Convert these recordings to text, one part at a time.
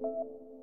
you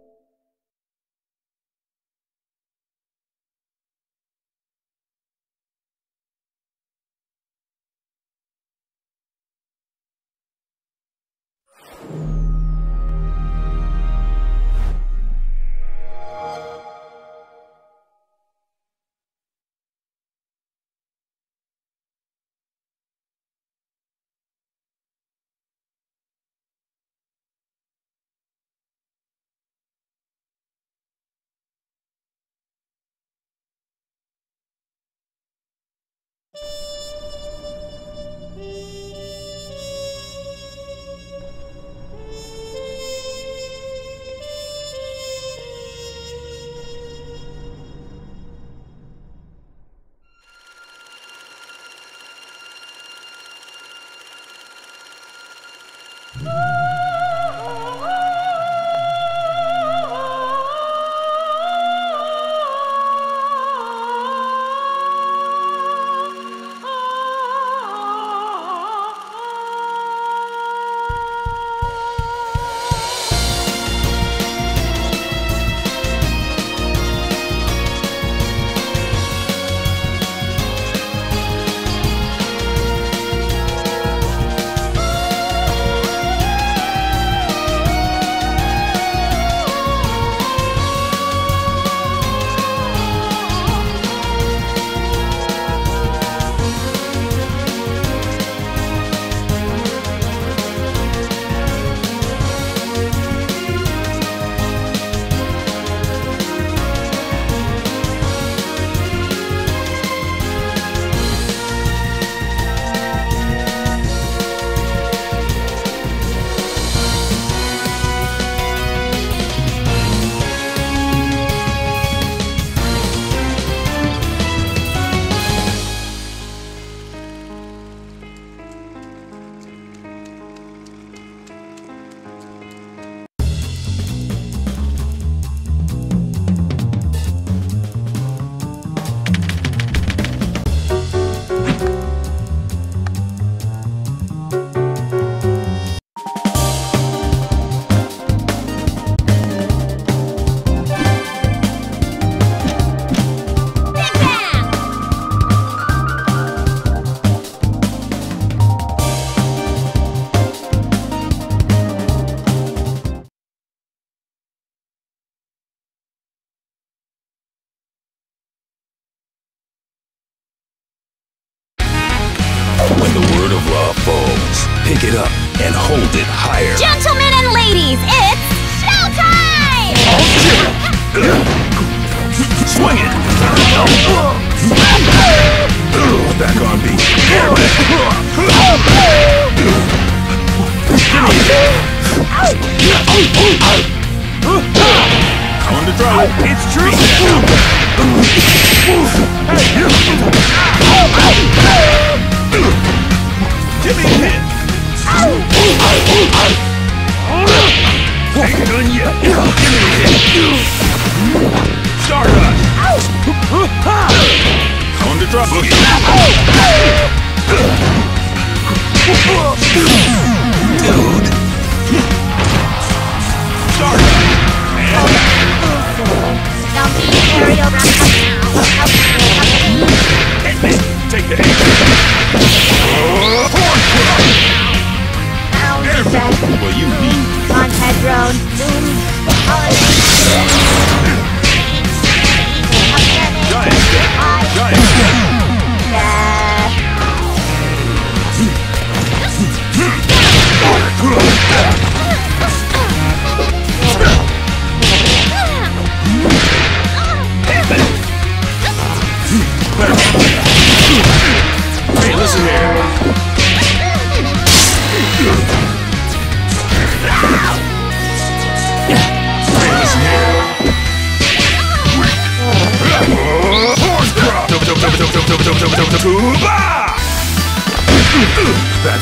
Back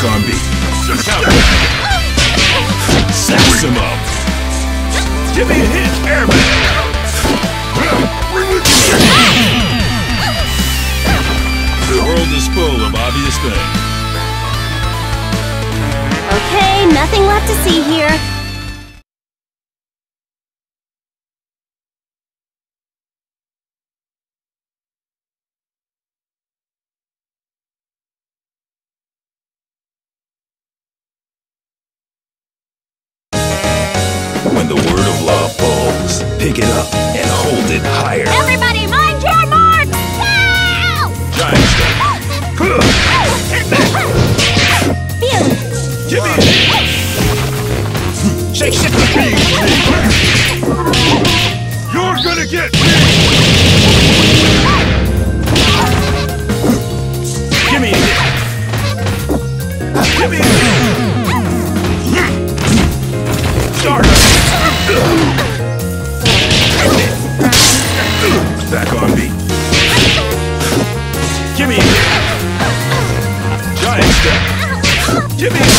on beat. Snatch him up. Give me a hit, airman. The world is full of obvious things. Okay, nothing left to see here. of love poems. Pick it up and hold it higher. Everybody, mind your marks! Now! Giant step. Give me! Shake, shake, shake! You're gonna get me! Give me it! Give me it! Give me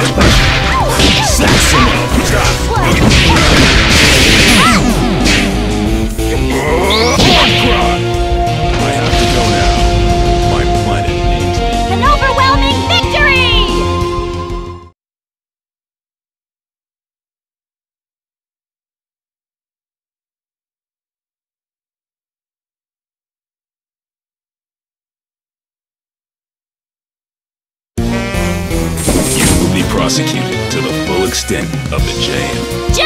up. Of the Jam.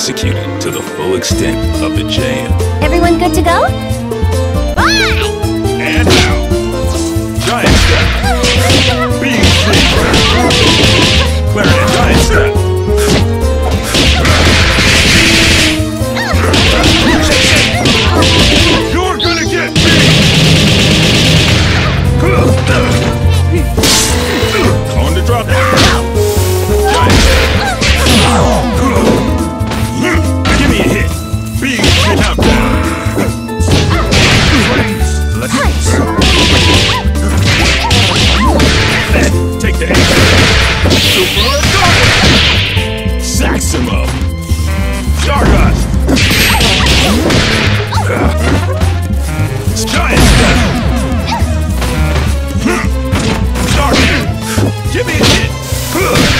prosecuted to the full extent of the jam. Everyone good to go?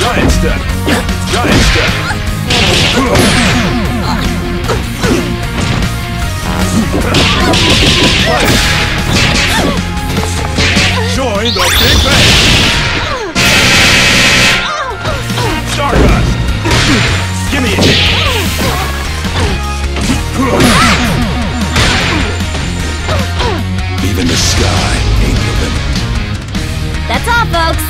Giant step! Giant step! Join the Big Band! Stardust! Give me it! Even the sky ain't the limit. That's all, folks!